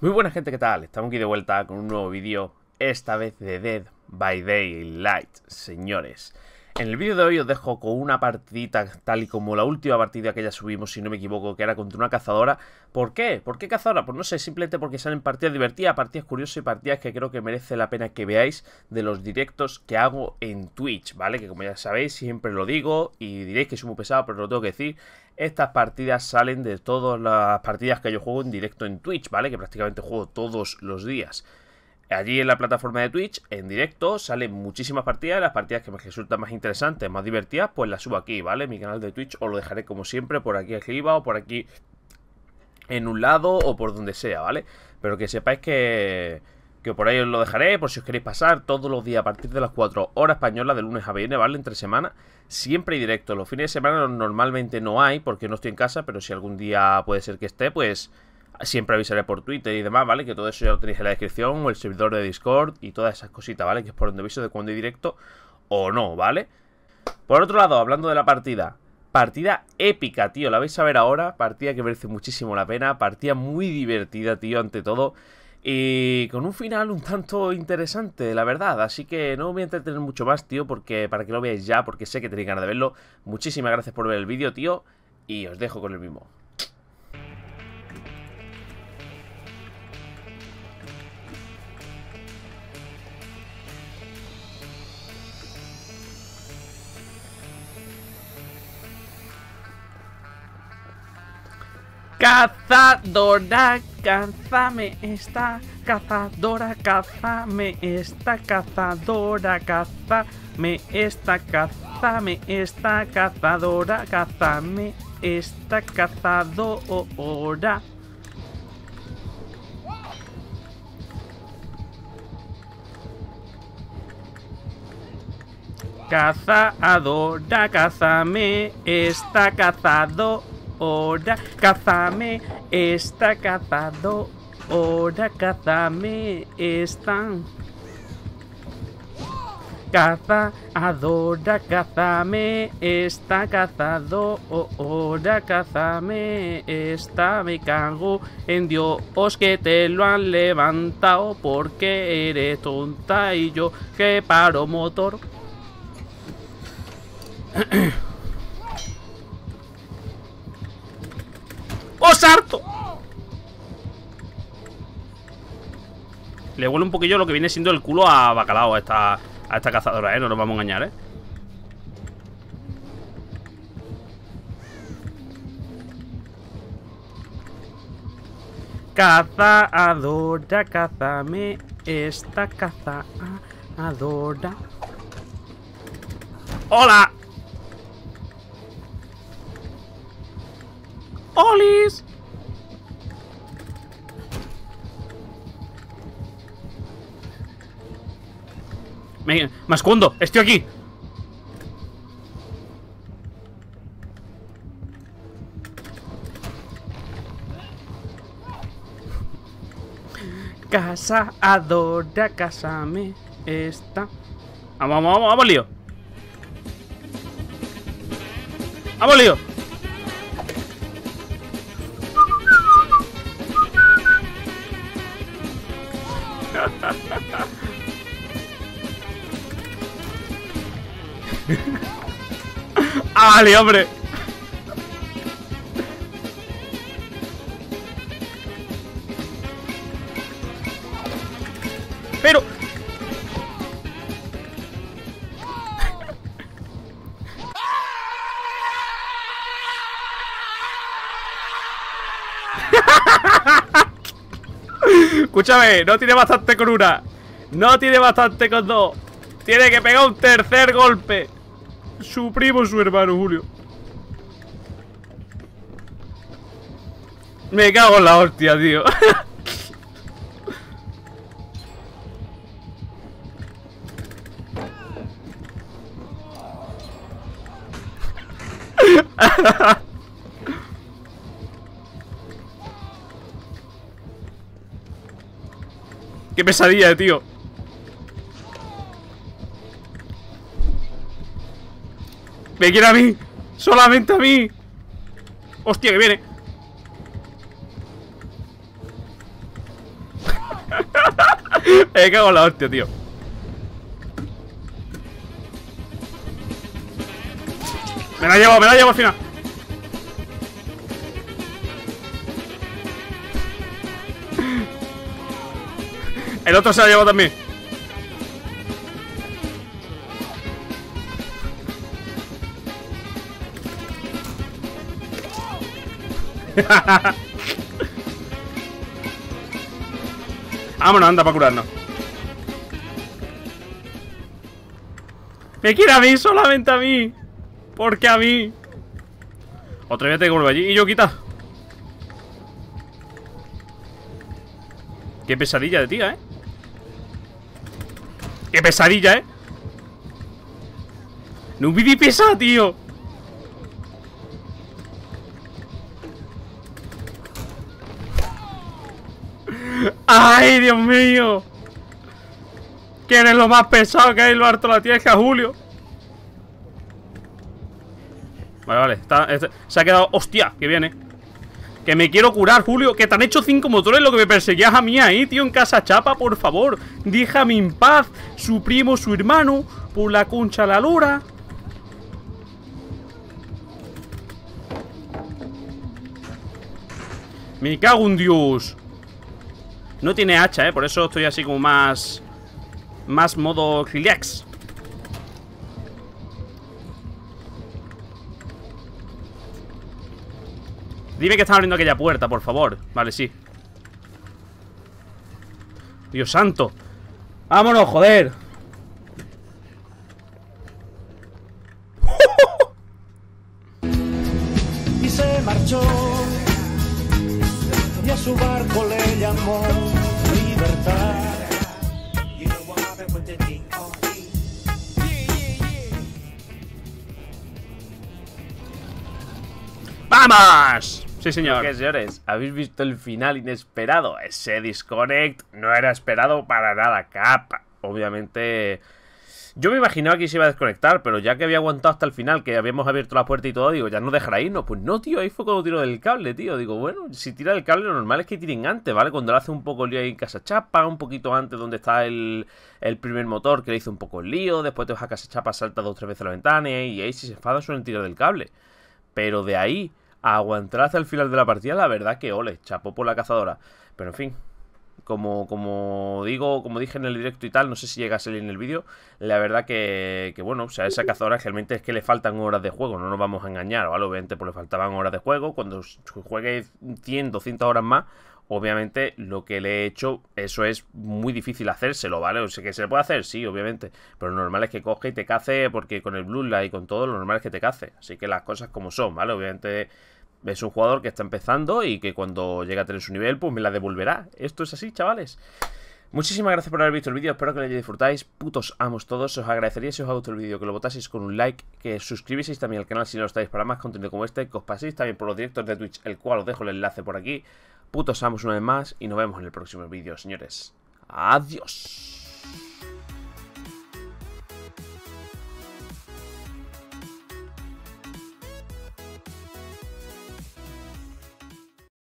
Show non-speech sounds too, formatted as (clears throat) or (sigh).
Muy buena gente, ¿qué tal? Estamos aquí de vuelta con un nuevo vídeo, esta vez de Dead by Daylight, señores. En el vídeo de hoy os dejo con una partidita tal y como la última partida que ya subimos, si no me equivoco, que era contra una cazadora. ¿Por qué? ¿Por qué cazadora? Pues no sé, simplemente porque salen partidas divertidas, partidas curiosas y partidas que creo que merece la pena que veáis de los directos que hago en Twitch, ¿vale? Que como ya sabéis, siempre lo digo y diréis que soy muy pesado, pero lo tengo que decir. Estas partidas salen de todas las partidas que yo juego en directo en Twitch, ¿vale? Que prácticamente juego todos los días. Allí en la plataforma de Twitch, en directo, salen muchísimas partidas. Las partidas que me resultan más interesantes, más divertidas, pues las subo aquí, ¿vale? Mi canal de Twitch os lo dejaré como siempre por aquí arriba o por aquí en un lado o por donde sea, ¿vale? Pero que sepáis que, que por ahí os lo dejaré, por si os queréis pasar todos los días a partir de las 4 horas españolas, de lunes a viernes, ¿vale? Entre semana, siempre hay directo. Los fines de semana normalmente no hay porque no estoy en casa, pero si algún día puede ser que esté, pues Siempre avisaré por Twitter y demás, ¿vale? Que todo eso ya lo tenéis en la descripción, o el servidor de Discord y todas esas cositas, ¿vale? Que es por donde aviso de cuando hay directo o no, ¿vale? Por otro lado, hablando de la partida, partida épica, tío, la vais a ver ahora, partida que merece muchísimo la pena, partida muy divertida, tío, ante todo. Y con un final un tanto interesante, la verdad. Así que no voy a entretener mucho más, tío, porque para que lo veáis ya, porque sé que tenéis ganas de verlo. Muchísimas gracias por ver el vídeo, tío. Y os dejo con el mismo. Cazadora, cazame esta. Cazadora, cazame esta. Cazadora, cazame esta, cazame esta. Cazadora, cazame esta. Cazadora. Cazadora, cazame esta. Cazadora. Ora, cazame, está cazado. Ora, cazame, están. Caza, adora, cazame, está cazado, ora, cazame, está, me cago en Dios que te lo han levantado porque eres tonta y yo que paro motor. (clears throat) harto! Le huele un poquillo lo que viene siendo el culo a bacalao a esta, a esta cazadora, ¿eh? No nos vamos a engañar, ¿eh? Cazadora, cazame esta cazadora. ¡Hola! ¡Olis! Me, escondo, estoy aquí. Casa adora, casame esta Vamos, vamos, vamos, vamos, lío. Vamos, lío vale, hombre! Pero... Escúchame, no tiene bastante con una. No tiene bastante con dos. Tiene que pegar un tercer golpe su primo, su hermano, Julio. Me cago en la hostia, tío. (laughs) Qué pesadilla, tío. Me quiere a mí Solamente a mí Hostia, que viene (laughs) Me cago en la hostia, tío. Me la llevo, me la llevo al final. El otro se la llevó también. (laughs) Vámonos, anda para curarnos. Me quiere a mí, solamente a mí. Porque a mí. Otra vez que volver allí y yo quita. Qué pesadilla de tía, ¿eh? Qué pesadilla, ¿eh? No me pesa, tío. ¡Ay, Dios mío! ¿Quién es lo más pesado que hay lo harto la tía? que a Julio. Vale, vale. Este, se ha quedado... ¡Hostia! Que viene. Que me quiero curar, Julio. Que te han hecho cinco motores lo que me perseguías a mí ahí, tío, en casa chapa, por favor. Déjame en paz. Su primo, su hermano. Por la concha la lora. Me cago en Dios. No tiene hacha, ¿eh? Por eso estoy así como más... Más modo relax. Dime que está abriendo aquella puerta, por favor Vale, sí Dios santo ¡Vámonos, joder! ¡Vamos! Sí, señor ¿Qué, señores? ¿Habéis visto el final inesperado? Ese disconnect no era esperado para nada, capa. Obviamente... Yo me imaginaba que se iba a desconectar, pero ya que había aguantado hasta el final, que habíamos abierto la puerta y todo, digo, ya no dejará irnos. Pues no, tío, ahí fue cuando tiró del cable, tío. Digo, bueno, si tira el cable, lo normal es que tiren antes, ¿vale? Cuando le hace un poco el lío ahí en Casa Chapa, un poquito antes donde está el, el primer motor, que le hizo un poco el lío, después te vas a Casa Chapa, salta dos o tres veces la ventana y ahí si se enfada suelen tirar del cable. Pero de ahí aguantar hasta el final de la partida, la verdad que ole, chapó por la cazadora. Pero en fin, como, como digo, como dije en el directo y tal, no sé si llega a salir en el vídeo, la verdad que, bueno, o sea, esa cazadora realmente es que le faltan horas de juego, no nos vamos a engañar, ¿vale? Obviamente pues le faltaban horas de juego, cuando juegue 100, 200 horas más, obviamente lo que le he hecho, eso es muy difícil hacérselo, ¿vale? O sea, que se le puede hacer, sí, obviamente, pero lo normal es que coge y te cace, porque con el Blue Light y con todo, lo normal es que te cace, así que las cosas como son, ¿vale? Obviamente es un jugador que está empezando y que cuando llegue a tener su nivel, pues me la devolverá. Esto es así, chavales. Muchísimas gracias por haber visto el vídeo, espero que lo disfrutáis, putos amos todos, os agradecería si os ha gustado el vídeo que lo votaseis con un like, que suscribieseis también al canal si no lo estáis para más contenido como este, que os paséis también por los directos de Twitch, el cual os dejo el enlace por aquí, putos amos una vez más y nos vemos en el próximo vídeo, señores. Adiós.